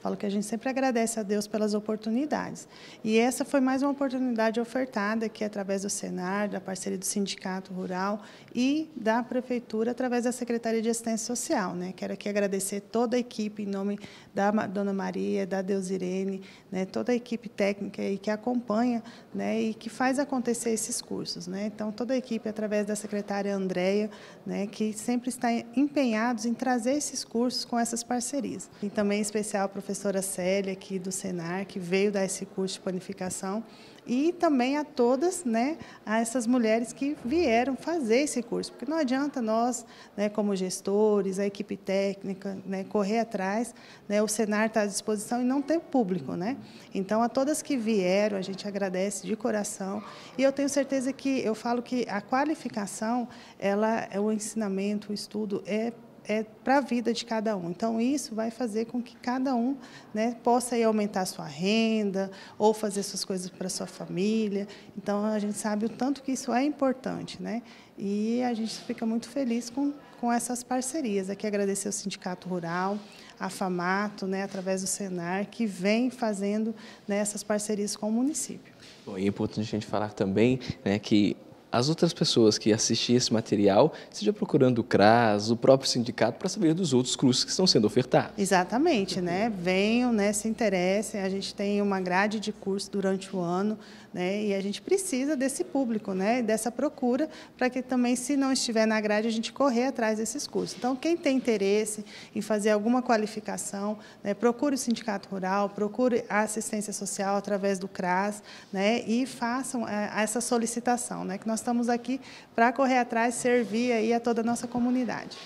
Falo que a gente sempre agradece a Deus pelas oportunidades. E essa foi mais uma oportunidade ofertada aqui através do Senar, da parceria do Sindicato Rural e da Prefeitura através da Secretaria de Assistência Social. Né? Quero aqui agradecer toda a equipe em nome da Dona Maria, da Deusirene, né? toda a equipe técnica aí que acompanha né? e que faz acontecer esses cursos. Né? Então, toda a equipe através da secretária Andréia, né? que sempre está empenhados em trazer esses cursos com essas parcerias. E também em especial a professora Célia, aqui do Senar, que veio dar esse curso de panificação, e também a todas, né, a essas mulheres que vieram fazer esse curso, porque não adianta nós, né, como gestores, a equipe técnica, né, correr atrás, né, o Senar está à disposição e não tem público, né? Então a todas que vieram, a gente agradece de coração e eu tenho certeza que eu falo que a qualificação, ela é o ensinamento, o estudo é é para a vida de cada um. Então, isso vai fazer com que cada um né, possa aí, aumentar sua renda ou fazer suas coisas para sua família. Então, a gente sabe o tanto que isso é importante. Né? E a gente fica muito feliz com, com essas parcerias. Aqui agradecer ao Sindicato Rural, a FAMATO, né, através do Senar, que vem fazendo né, essas parcerias com o município. Bom, e é importante a gente falar também né, que as outras pessoas que assistem esse material, seja procurando o CRAS, o próprio sindicato, para saber dos outros cursos que estão sendo ofertados. Exatamente, né? Venham, né, se interessem. A gente tem uma grade de curso durante o ano, né? E a gente precisa desse público, né? Dessa procura, para que também, se não estiver na grade, a gente correr atrás desses cursos. Então, quem tem interesse em fazer alguma qualificação, né, procure o sindicato rural, procure a assistência social através do CRAS, né? E façam é, essa solicitação, né? Que estamos aqui para correr atrás, servir aí a toda a nossa comunidade.